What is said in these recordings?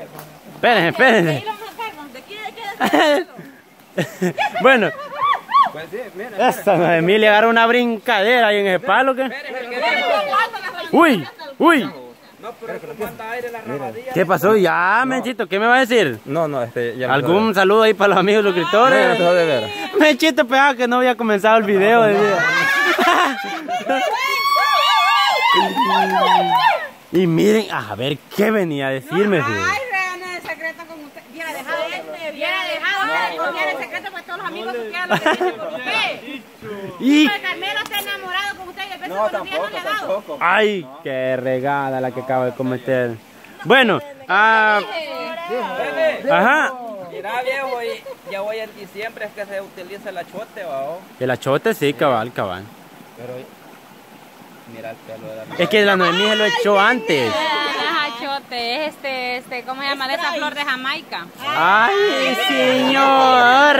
Espérense, espérense. bueno. Pues sí, mira. Esta Noemí le agarra una brincadera ahí en el palo que. Uy, uy. No, pero como anda aire la rabadilla. ¿Qué pasó? Ya, Menchito, ¿qué me va a decir? No, no, este, ya no ¿Algún saludo ahí para los amigos No, suscriptores? empezó de ver. Menchito, pegaba que no había comenzado el video. decía. y miren, a ver qué venía a decirme. fíjate. Ay, Reana, el secreto con usted. Hubiera dejado este, hubiera dejado de confiar el secreto, pues todos los amigos supieran lo que tiene con usted. Y, Carmelo está enamorado con usted y No, no le ha dado. tampoco. ay, qué regada la que acabo de cometer. Bueno, ah, ajá. Mira, viejo, y ya voy en diciembre, es que se utiliza el achote, ¿va? El achote sí, cabal, cabal. Pero, mira el pelo de la Es que la Noemí se lo echó antes. Ajá, chote, es este, este, ¿cómo se llama? De esa flor de Jamaica. Ay, señor.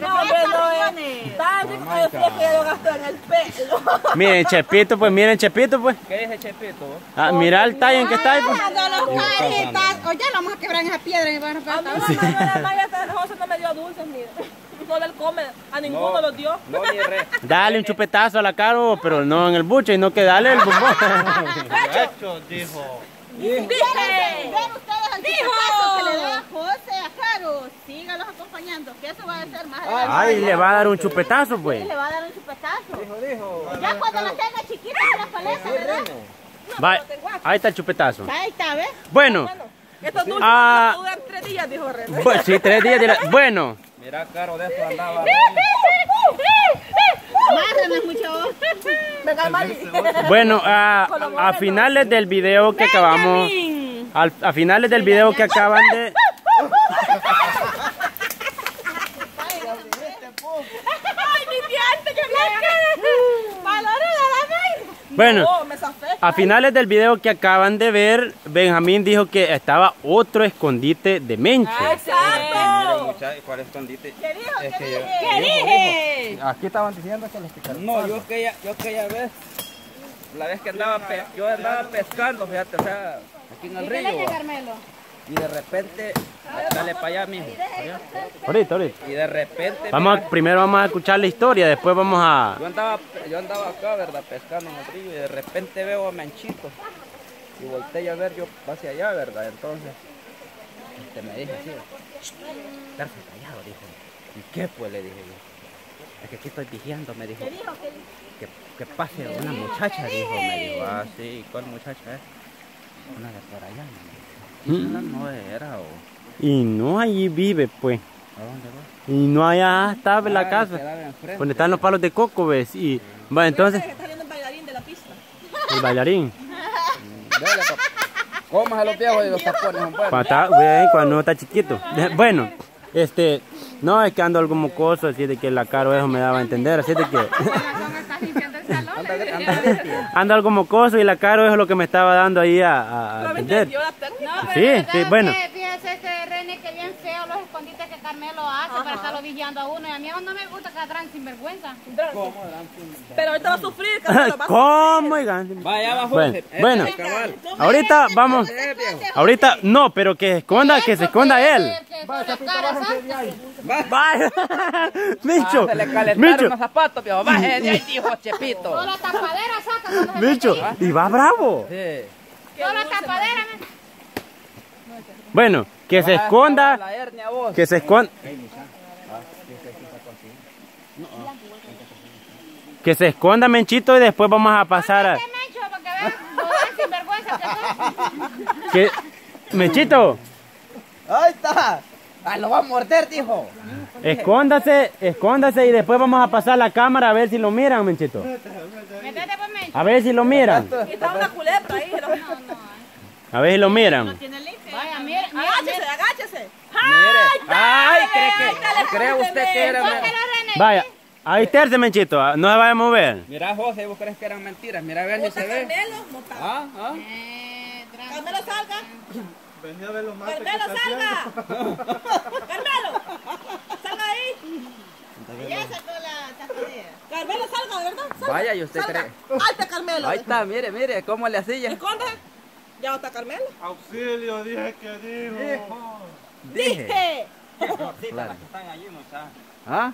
No, hombre, no es tan rico que yo fui que lo gastó en el pelo. Miren, Chepito, pues miren, Chepito, pues. ¿Qué dice Chepito? Ah, mira el tallo en que está ahí, pues. Caritas, oye, lo vamos a quebrar en esa piedra y van a A mí la Maya José no me dio dulces, mire. No él come, a ninguno los dio. No, ni re. Dale un chupetazo a la caro, pero no en el buche, y no que dale el bombón. José a Caro. Sígalos acompañando, que eso va a ser más. Ay, le va a dar un chupetazo, pues. Le va a dar un chupetazo. Dijo, dijo. Ya cuando la tenga chiquita se la paleta, ¿verdad? Va, ahí está el chupetazo. Ahí está, ¿ves? Bueno, Estos dulces Ah. duran tres días, dijo René. pues sí, tres días. de la- Bueno, Mira, caro de esto andaba. Bueno, a, a finales del video que acabamos, al- a finales del video que acaban de, bueno. A finales del video que acaban de ver, Benjamín dijo que estaba otro escondite de Mencho. Mira, Exacto. ¿cuál escondite? ¿Qué dijo? Es ¿Qué que yo- dije? ¿Qué dije? Aquí estaban diciendo que les picaron. No, yo aquella, yo aquella vez, la vez que andaba, pe- yo andaba pescando, fíjate, o sea, aquí en el río. Carmelo. Y de repente, dale para allá, mijo. allá. Ahorita, ahorita. Y de repente, Vamos a- primero vamos a escuchar la historia, después vamos a... yo andaba, yo andaba acá, ¿verdad? Pescando en el río y de repente veo a Manchito. Y volteé a ver yo hacia allá, ¿verdad? Entonces, este, me dije así, estarse callado, dijo. ¿Y qué pues? Le dije yo. Es que aquí estoy vigiando, me dijo. Que, que pase una muchacha, dijo, me dijo. Ah, sí, ¿cuál muchacha es? Una de por allá. me dijo. No era, o Y no allí vive, pues. ¿a dónde va? Y no allá está Ah, la casa. enfrente. Donde están los palos de coco, ¿ves? Y va, entonces, Está saliendo el bailarín de la pista. el bailarín. Dale, papá. Cómase los viejos y los tapones, Cuando está, ve, cuando no está chiquito. Bueno, este, no es que ando algo mocoso, así de que la caro eso me daba a entender, así de que ando algo mocoso y la caro eso es lo que me estaba dando ahí a, a- entender. Sí, ¿verdad sí, bueno. que Fíjese este René que bien feo los escondites que Carmelo hace para estarlo vigiando a uno. Y a mí no me gusta que atrás sin vergüenza. Pero ahorita va a sufrir, Carmelo, va a ¿Cómo? oigan? Vaya abajo. Bueno, Este, bueno. Ahorita vamos, Eh, ahorita no, pero que se esconda, que se esconda él. Con cara, ¿sabes? Vaya, Micho, Ah, se le calentaron Micho, los zapatos, viejo. Baje de ahí, dijo Chepito. Toda la tapadera saca Micho, y va bravo. Sí. Toda la tapadera. Bueno, que se esconda, La hernia vos. que se esconda. Que se esconda Menchito y después vamos a pasar a... Menchito, Ahí está. Ah, lo va a morder, dijo. escóndase, escóndase y después vamos a pasar la cámara a ver si lo miran, Menchito. A ver si lo miran. Está una culebra ahí. pero- A ver si lo miran. Vaya, mire, mire, Agáchese, agáchese. Mire. Ay, ¿cree que, ¿cree usted que era. Vaya, ahí terce, Menchito, ah, no se vaya a mover. Mira, José, vos crees que eran mentiras. Mira a ver si se ve. Ah, ah. Carmelo, salga. Carmelo, salga. Carmelo, salga ahí. Ya sacó la tapadera. Carmelo, salga, ¿verdad? Salga. Vaya, ¿y usted Salga. cree? Ahí está Carmelo. Ahí está, mire, mire, cómo le hacía. Esconde. Ya está Carmelo. Auxilio, dije que dijo. Dije. Claro. están allí, muchachos. ¿Ah?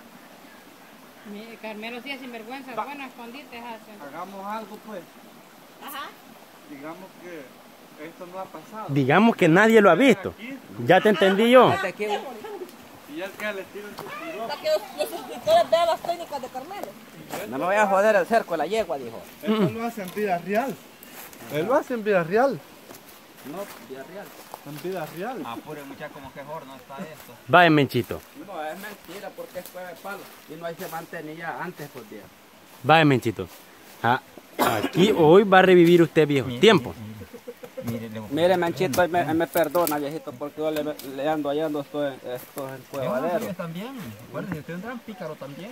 Mire, Carmelo sí es sinvergüenza. Bueno, escondites hacen. Hagamos algo, pues. Ajá. Digamos que esto no ha pasado. Digamos que nadie lo ha visto. Ya te entendí yo. Que- Y ya que le tiran. Para que los, los suscriptores vean las técnicas de Carmelo. No me voy a joder el cerco de la yegua, dijo. Esto lo hace en vida real. Él lo hace en vida real. No, vida real. En vida real. Apure, muchachos, como que no está esto. Vaya, Menchito. No, es mentira, porque es jueves de palo. Y no hay se mantenía antes, por día. Vaya, Menchito. Ah, aquí hoy va a revivir usted viejo tiempo. Mire, Manchito, ahí me, perdona, viejito, porque yo le, le ando hallando esto en, esto en cuevadero. también. Acuérdense, usted es un gran pícaro también.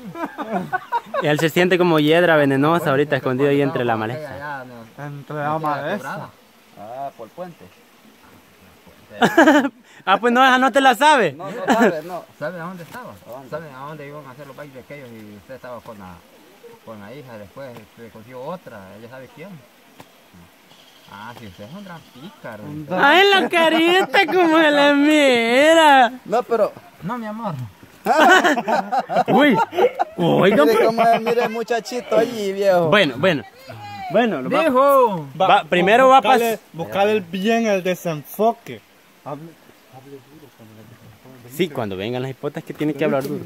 Él se siente como hiedra venenosa ahorita escondido ahí entre la maleza. Entre la maleza. Ah, por puente. Ah, pues no, esa no te la sabe. No, no sabes, no. ¿Saben a dónde estaba? ¿Saben a dónde iban a hacer los bailes aquellos? Y usted estaba con la, con la hija, después se consiguió otra, ella sabe quién. Ah, sí, usted es un gran pícaro. Ay, la carita como le mira. No, pero No, mi amor. Uy, oigan. mire pues. cómo mire el muchachito allí, viejo. Bueno, bueno. Bueno, lo va- va- primero va a pasar. buscarle el bien el desenfoque. Sí, cuando vengan las hipotas que tienen que hablar duro.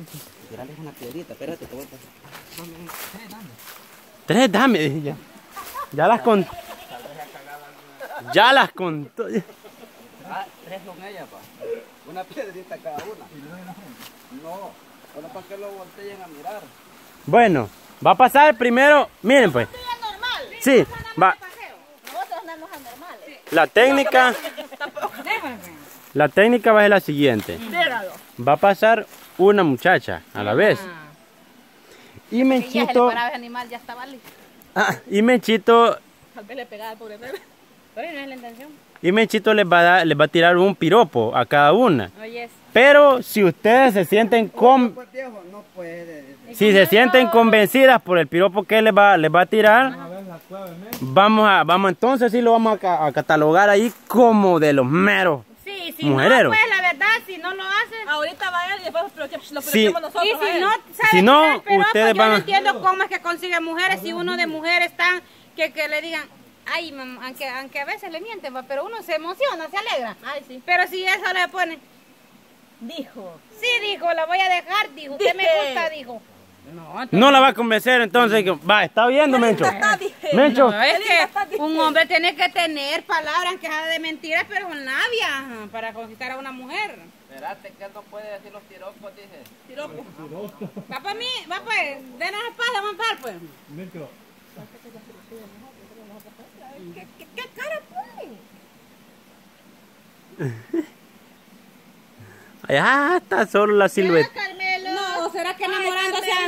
Tirarles una piedrita, espérate, te voy a pasar. Tres, dame. dije Ya, ya las con. Ya las contó. Ah, tres son ellas, pa. Una piedrita cada una. No, solo para que lo volteen a mirar. Bueno, va a pasar primero. Miren, pues. Sí, va. Nosotros andamos anormales. La técnica. La técnica va a ser la siguiente. Va a pasar una muchacha a la vez. Y Menchito. paraba ese animal, ya estaba listo. ah, y Menchito. Y Menchito les va a, dar- les va a tirar un piropo a cada una. Pero si ustedes se sienten con, si se sienten convencidas por el piropo que les va, les va a tirar, vamos a, vamos entonces sí lo vamos a, ca- a catalogar ahí como de los meros. Sí, si Mujerero. no, pues la verdad, si no lo hacen. Ahorita va él y después lo Sí. nosotros. Y si no, ¿sabe Si no, ustedes yo van no a- entiendo cómo es que consigue mujeres si uno de mujeres están que, que le digan, ay, mamá, aunque, aunque a veces le mienten, va, pero uno se emociona, se alegra. Ay, sí. Pero si eso le pone, Dijo. sí, dijo, la voy a dejar, dijo, usted me gusta, dijo. No, No la va a convencer entonces. que- Va, está viendo, Mencho. Está. Mencho. No, es que un hombre tiene que tener palabras que sea de mentiras, pero con labia, para conquistar a una mujer. Espérate que él no puede decir los tiropos, dije. Tiropo. Va para mí, va pues, denos espacio, vamos a empezar, pues. ¿Qué, qué cara pone? Allá está solo la silueta. Carmelo. No, ¿será que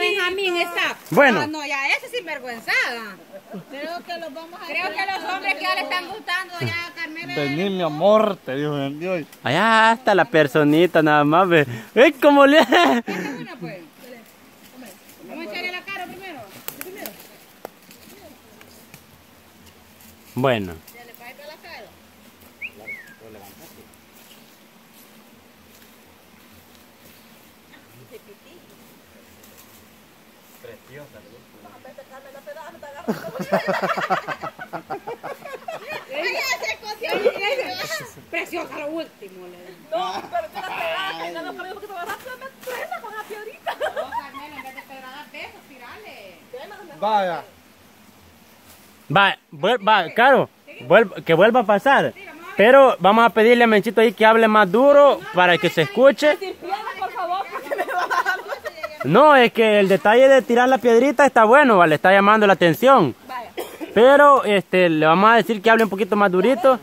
Benjamín está? Bueno. Ah, no, ya ese es sinvergüenzada. Creo que los vamos a Creo que los hombres que ya le están gustando ya a Carmela. Vení, mi amor, te dijo el Dios. Allá está la personita nada más. Ve. ¡Ey, cómo le! Una, pues. Vamos a echarle la cara primero. Bueno. Se le cae la cara. Preciosa lo último. No, pero que la pegada, que no cambió porque te va rápido, me truena con la piedrita. No, Carmela, en vez de pedradas besos, tirale. Vaya. Va, vuel- va, claro, vuel- que vuelva a pasar. Pero vamos a pedirle a Menchito ahí que hable más duro para que se escuche. Sin piedra, por favor, porque me va a dar. No, es que el detalle de tirar la piedrita está bueno, vale, está llamando la atención. Vaya. Pero este, le vamos a decir que hable un poquito más durito.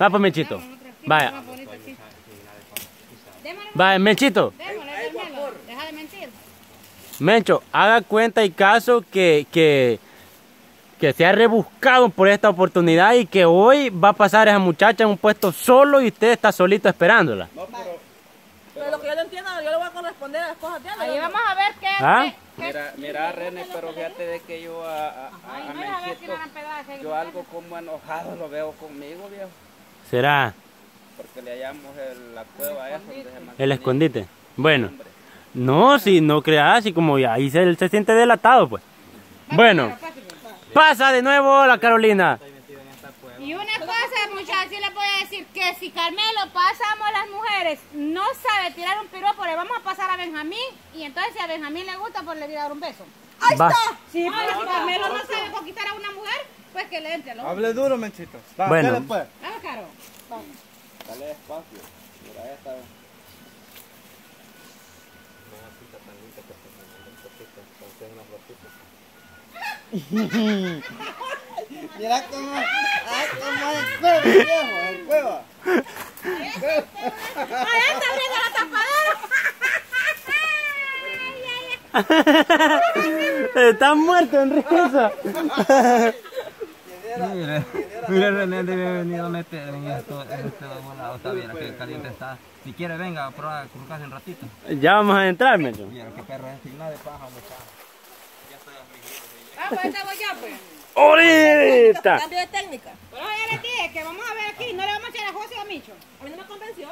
Va, pues Menchito. Vaya, vaya, démosle. Deja de mentir. Mencho, haga cuenta y caso que, que, que se ha rebuscado por esta oportunidad y que hoy va a pasar esa muchacha en un puesto solo y usted está solito esperándola. Pero lo que yo no entiendo, yo le voy a corresponder a las cosas de. Ahí vamos a ver qué, ¿Ah? qué, Mira, mira René, pero fíjate de que yo a, a, a- Ay, a no, pedazos. yo algo como enojado lo veo conmigo, viejo. ¿Será Porque le hallamos el- la cueva esa donde se el escondite? Bueno, no, si no creas, así como ya ahí se, se siente delatado, pues. Bueno, pasa de nuevo la Carolina. Una muchachos, sí le puedo decir que si Carmelo pasamos las mujeres, no sabe tirar un piropo, le vamos a pasar a Benjamín y entonces si a Benjamín le gusta, pues le voy a dar un beso. Va. Sí, pero si Carmelo no sabe conquistar a una mujer, pues que le entre. Hable duro, Menchito. Va, Bueno. dale, pues. Vamos, Caro. Dale despacio. Mira esta. Mira cómo, ay, cómo es el cueva, viejo, el cueva. ¡Ay, está la tapadera! Está muerto en risa. Mire, mire René debe venir a meter en esto, en este volado, está bien, que caliente está. Si quiere venga a probar a colocarse un ratito. Ya vamos a entrar, Mencho. Mira qué perro es, de paja, muchacho. Ah, pues esta voy yo, pues. ¡Ahorita! Cambio de técnica. Pero ya le dije que vamos a ver aquí, no le vamos a echar a José a Micho. A mí no me convenció.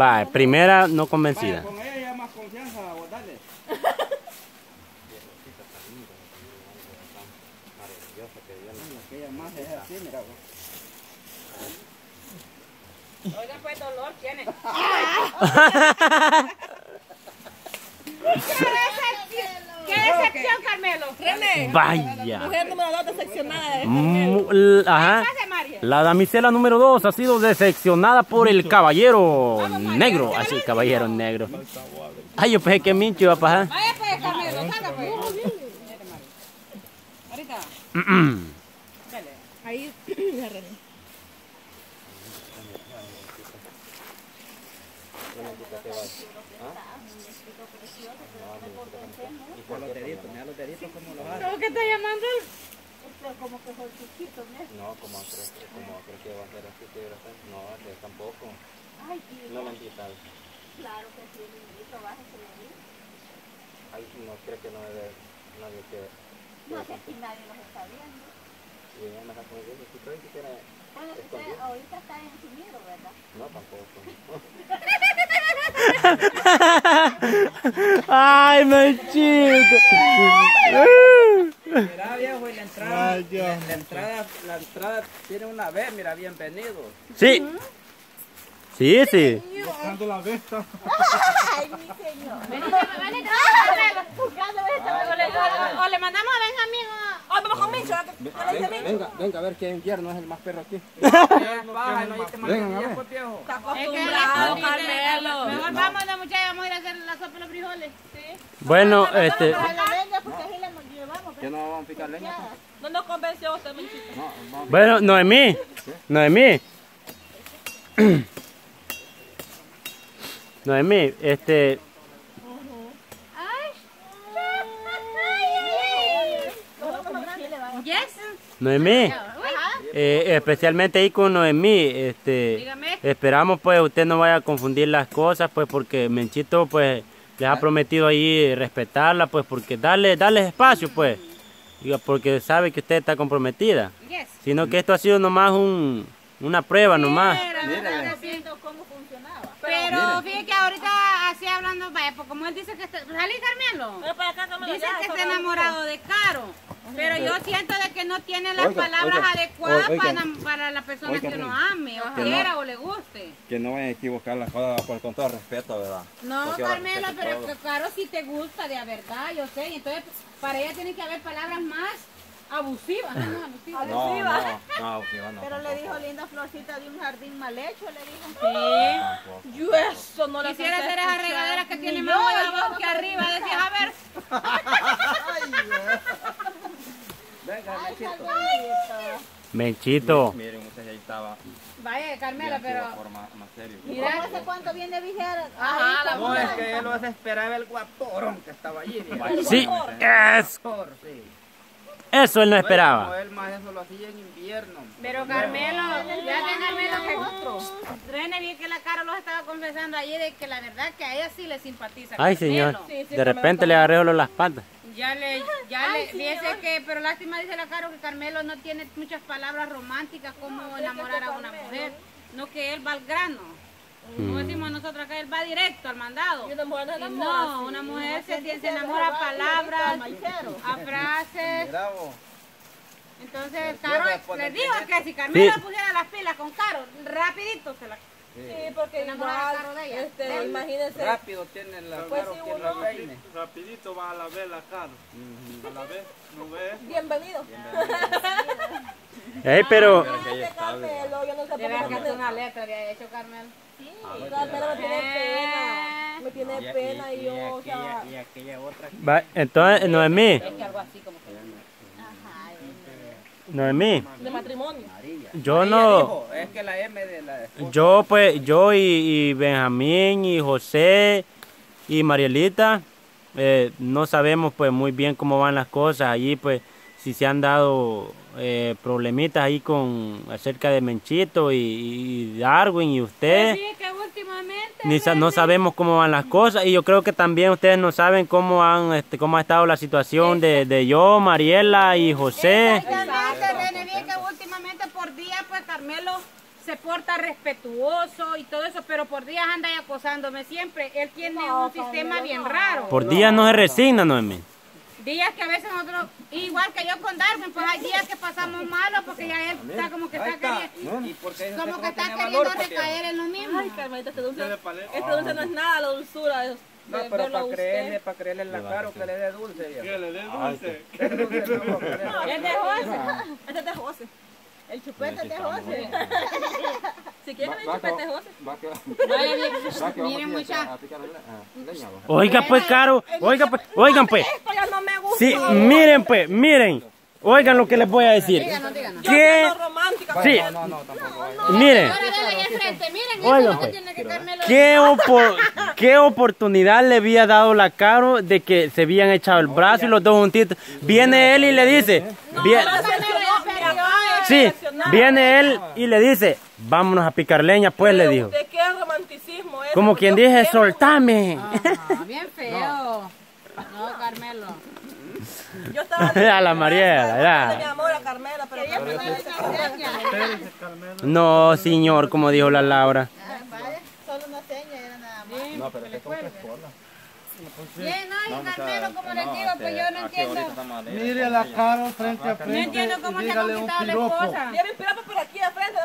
Va, primera no convencida. Con ella ya más confianza, vos dale. Aquella más es así, mira. Oiga, pues dolor tiene. ¿Qué decepción, Carmelo? René. Vaya. Mujer número dos decepcionada. de l- Ajá. María. La damisela número 2 ha sido decepcionada por el caballero negro. Así, caballero negro. Ay, yo pensé que Mincho iba a pasar. Vaya pues, Carmelo, salga pues. Ahorita. Ahí, ya René. Con los deditos, mira los deditos como los hace. ¿Cómo que está llamando? No, como creo, como creo que va a ser así, que va a ser. No, tampoco. No lo invitan. Claro que sí, lo invito, bájese lo Ay, no creo que no debe nadie que... No, si aquí nadie nos está viendo. Y ella me está poniendo, si creen que quiera escondido. Ahorita está en su miedo, ¿verdad? No, tampoco. Ay, Menchito. Mira viejo, y la entrada, Ay, Dios. la, la entrada, la entrada tiene una B, mira, bienvenido. Sí. Sí, sí. Buscando la vesta. O le mandamos a Benjamín a... ¡Ay, vamos con Micho! ¿Qué le dice Micho? Venga, venga, a ver qué infierno es el más perro aquí. Vengan, a ver. Está acostumbrado, la- Carmelo. Mejor vamos de muchachos, vamos a ir a hacer la sopa de los frijoles. Bueno, este. ¿Que no vamos a picar leña? No nos convenció usted, vamos. Bueno, Noemí. Noemí. Noemí, este. Yes. Noemí. eh, especialmente ahí con Noemí, este. Dígame. Esperamos pues usted no vaya a confundir las cosas, pues porque Menchito pues les ha prometido ahí respetarla, pues porque darle, darle espacio, pues. Porque sabe que usted está comprometida. Yes. Sino que esto ha sido nomás un, una prueba nomás. Cómo funcionaba. Pero fíjate que ahorita así hablando, vaya, pues como él dice que está, salí Carmelo. Ven para acá, Carmelo. Dice que está no- enamorado de Caro, pero yo siento de que no tiene las Oiga, palabras oiga, adecuadas oiga. para, para la persona Oiga, que Rey. lo ame, o no. quiera, o le guste. Que no vayan a equivocar las cosas pues, con todo respeto, ¿verdad? No, Porque respeto pero todo. Caro sí te gusta de verdad, yo sé, y entonces para ella tiene que haber palabras más abusivas, no, no abusivas. No, no, no, abusiva no. Pero le dijo linda florcita de un jardín mal hecho, le dijo. Sí. Tampoco. Yo eso no lo Quisiera hacer a esa escuchar. regadera que tiene más yo, yo. abajo que arriba, decías, a ver. Venga, Mechito. Menchito. Miren, usted ahí estaba. Vaya, Carmela, pero... Mira, ¿hace cuánto viene Vigera? Ajá, la No, es que él lo desesperaba el guaporón que estaba allí. Sí, es, sí. Eso él no No, esperaba. él más eso lo hacía en invierno. Pero Carmelo, ya que Carmelo que... René, vi que la cara los estaba confesando ayer de que la verdad que a ella sí le simpatiza. Ay, Carmelo. señor. Sí, sí, De repente le agarré solo las patas. Ya le, ya le, fíjese que, pero lástima dice la Caro que Carmelo no tiene muchas palabras románticas como enamorar a una mujer, no que él va al grano. Como decimos nosotros acá, él va directo al mandado. Y una mujer no se enamora no, así. una mujer se, se enamora a palabras, a frases. Entonces, Caro, les digo que si Carmelo Sí. pusiera las pilas con Caro, rapidito se la... Sí, porque igual, Caro este, imagínense, Rápido tienen la Pues caro sí, quien uno- la peine. Rapidito va a la vez la cara. A la vez, ¿no ves? bienvenido. Ey, pero... Imagínate, Carmelo, yo no sé por qué que Carmelo- una letra había hecho Carmelo. Carmelo me tiene pena, me tiene Y- pena y y- y yo, o aquella, sea, y aquella otra que Va, entonces, Noemí, Es que algo así como que... Noemí, de matrimonio. yo no... dijo, es que la M de la. Yo pues, yo y, y Benjamín y José y Marielita, eh, no sabemos pues muy bien cómo van las cosas allí pues si se han dado eh, problemitas ahí con acerca de Menchito y, y Darwin y usted. Sí, que últimamente... Ni sa- no sabemos cómo van las cosas y yo creo que también ustedes no saben cómo han este, cómo ha estado la situación de, de yo, Mariela y José. Exactamente, René, bien que últimamente por día, pues Carmelo se porta respetuoso y todo eso, pero por días anda ahí acosándome siempre. Él tiene un sistema bien raro. Por días no se resigna, Noemí. Días que a veces nosotros, igual que yo con Darwin, pues hay días que pasamos malos porque ya él está como que está está. queriendo, ¿Y por qué dice como que está queriendo valor, recaer en lo mismo. Ay, Carmelita, este dulce, este dulce no es nada, la dulzura de, No, pero verlo a para creerle, para creerle en la cara que le dé dulce. Que viejo. le dé dulce. ¿Qué dulce no? Es de José. Este es de José. El chupete de José. Si. Va va. Va miren ah. Oiga pues, Caro, oiga pues, oigan pues. Esto ya no me gusta. Sí, miren pues, miren. Oigan lo que les voy a decir. ¿Qué? No romántica. Sí, No, no, tampoco. miren. Oigan, pues. ¿Qué, opor- ¿Qué oportunidad le había dado la Caro de que se habían echado el brazo y los dos juntitos? Viene él y le dice, bien, sí, viene él y le dice, vámonos a picar leña, pues le dijo. ¿De qué romanticismo es? Como quien dice, soltame. Ah, bien feo. No, Carmelo. Yo estaba A la Mariela, ya. de mi amor a Carmela, pero Carmela No, señor, como dijo la Laura. Solo una seña era nada más. No, pero es que son tres formas. Bien, no, y Carmelo, como les digo, pues yo no entiendo. Mire la cara frente a No frente entiendo cómo se ha conquistado la esposa. Lleva el piropo por aquí de frente,